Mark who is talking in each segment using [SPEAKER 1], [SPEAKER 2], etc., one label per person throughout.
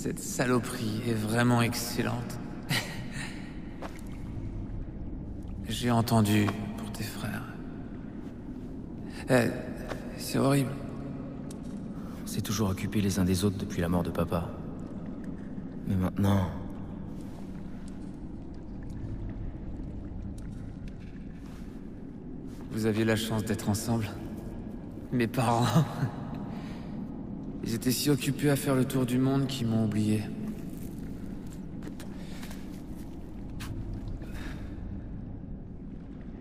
[SPEAKER 1] Cette saloperie est vraiment excellente. J'ai entendu pour tes frères. Eh, c'est horrible.
[SPEAKER 2] On s'est toujours occupés les uns des autres depuis la mort de papa. Mais maintenant...
[SPEAKER 1] Vous aviez la chance d'être ensemble. Mes parents. Ils étaient si occupés à faire le tour du monde qu'ils m'ont oublié.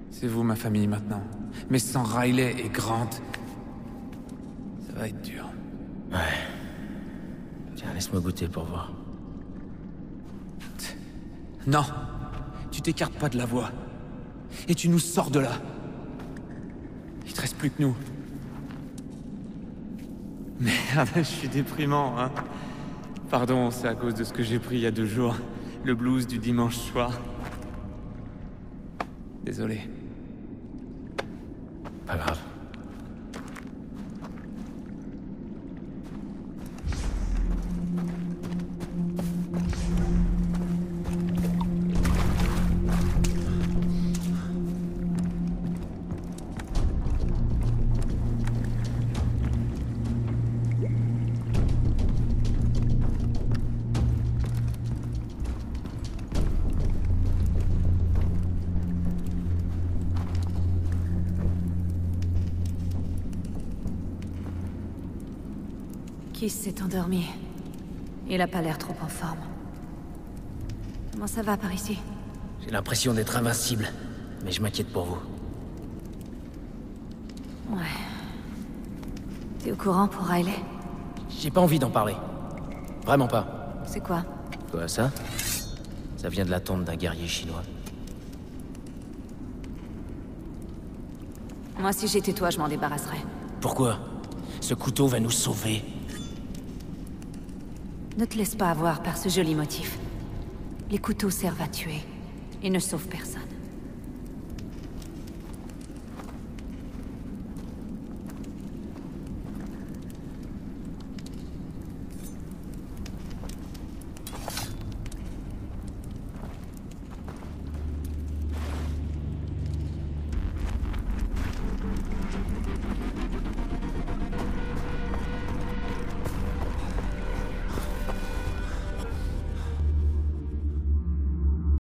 [SPEAKER 1] C'est vous ma famille maintenant. Mais sans Riley et Grant, ça va être dur.
[SPEAKER 2] Ouais. Tiens, laisse-moi goûter pour voir.
[SPEAKER 1] Non Tu t'écartes pas de la voie. Et tu nous sors de là. Il te reste plus que nous. Je suis déprimant, hein. Pardon, c'est à cause de ce que j'ai pris il y a deux jours. Le blues du dimanche soir. Désolé.
[SPEAKER 2] Pas grave.
[SPEAKER 3] Kiss s'est endormi. Il a pas l'air trop en forme. Comment ça va par ici?
[SPEAKER 2] J'ai l'impression d'être invincible. Mais je m'inquiète pour vous.
[SPEAKER 3] Ouais. T'es au courant pour Riley?
[SPEAKER 2] J'ai pas envie d'en parler. Vraiment pas.
[SPEAKER 3] C'est quoi?
[SPEAKER 2] Quoi, ça? Ça vient de la tombe d'un guerrier chinois.
[SPEAKER 3] Moi, si j'étais toi, je m'en débarrasserais.
[SPEAKER 2] Pourquoi? Ce couteau va nous sauver.
[SPEAKER 3] Ne te laisse pas avoir par ce joli motif. Les couteaux servent à tuer et ne sauvent personne.